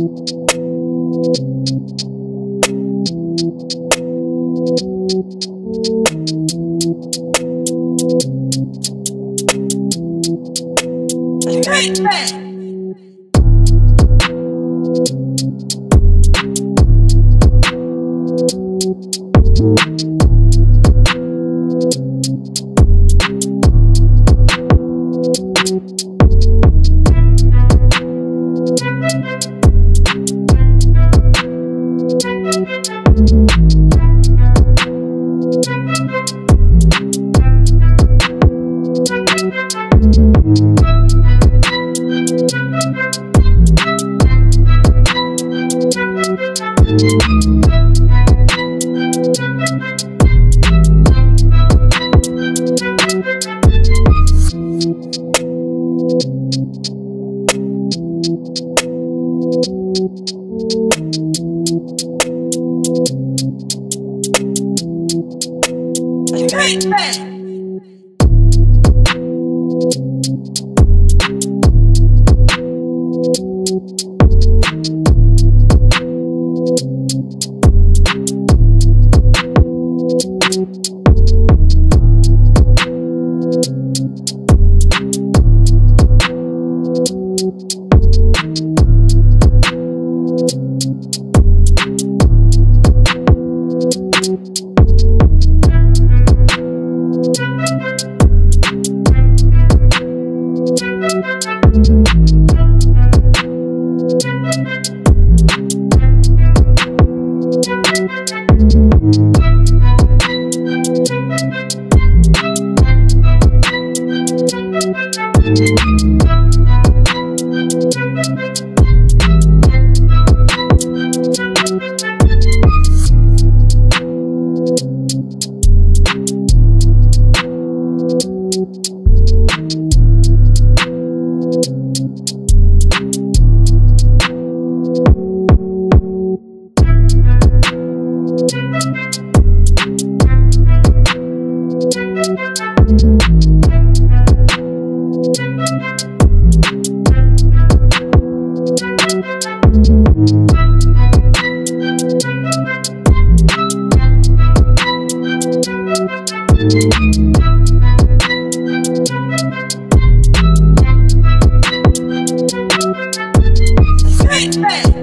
Hey, hey. Hey, hey. Thank Hey.